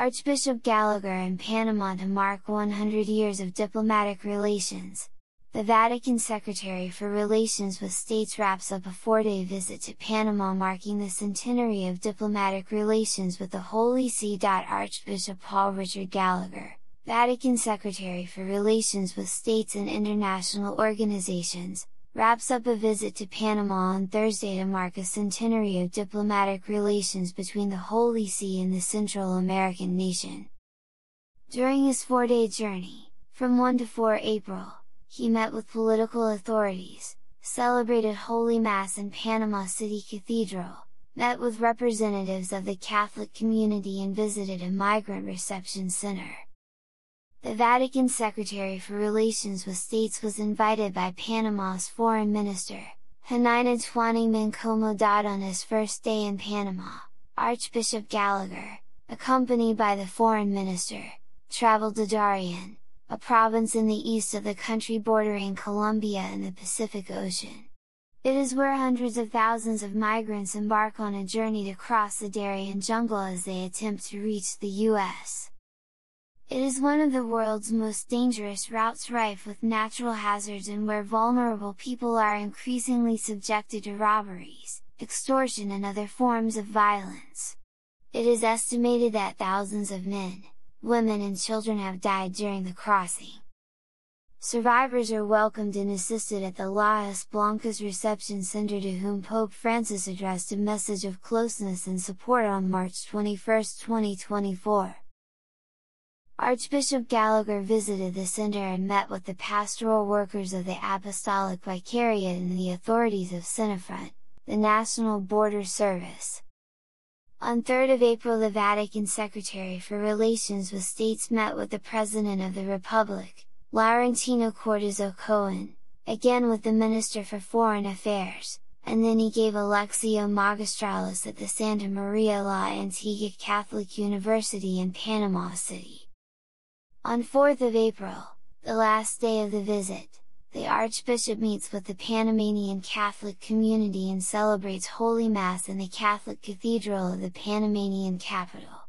Archbishop Gallagher in Panama to mark 100 years of diplomatic relations. The Vatican Secretary for Relations with States wraps up a four-day visit to Panama marking the centenary of diplomatic relations with the Holy See. Archbishop Paul Richard Gallagher, Vatican Secretary for Relations with States and International Organizations, wraps up a visit to Panama on Thursday to mark a centenary of diplomatic relations between the Holy See and the Central American nation. During his four-day journey, from 1 to 4 April, he met with political authorities, celebrated Holy Mass in Panama City Cathedral, met with representatives of the Catholic community and visited a migrant reception center. The Vatican Secretary for Relations with States was invited by Panama's Foreign Minister, Janaina Tewaney Mencomo on his first day in Panama, Archbishop Gallagher, accompanied by the Foreign Minister, traveled to Darien, a province in the east of the country bordering Colombia and the Pacific Ocean. It is where hundreds of thousands of migrants embark on a journey to cross the Darien jungle as they attempt to reach the US. It is one of the world's most dangerous routes rife with natural hazards and where vulnerable people are increasingly subjected to robberies, extortion and other forms of violence. It is estimated that thousands of men, women and children have died during the crossing. Survivors are welcomed and assisted at the Lajas Blancas Reception Center to whom Pope Francis addressed a message of closeness and support on March 21, 2024. Archbishop Gallagher visited the center and met with the pastoral workers of the Apostolic Vicariate and the authorities of Senafront, the National Border Service. On 3 April the Vatican Secretary for Relations with States met with the President of the Republic, Laurentino Cortizo Cohen, again with the Minister for Foreign Affairs, and then he gave a Lectio Magistralis at the Santa Maria la Antigua Catholic University in Panama City. On 4th of April, the last day of the visit, the Archbishop meets with the Panamanian Catholic community and celebrates Holy Mass in the Catholic Cathedral of the Panamanian capital.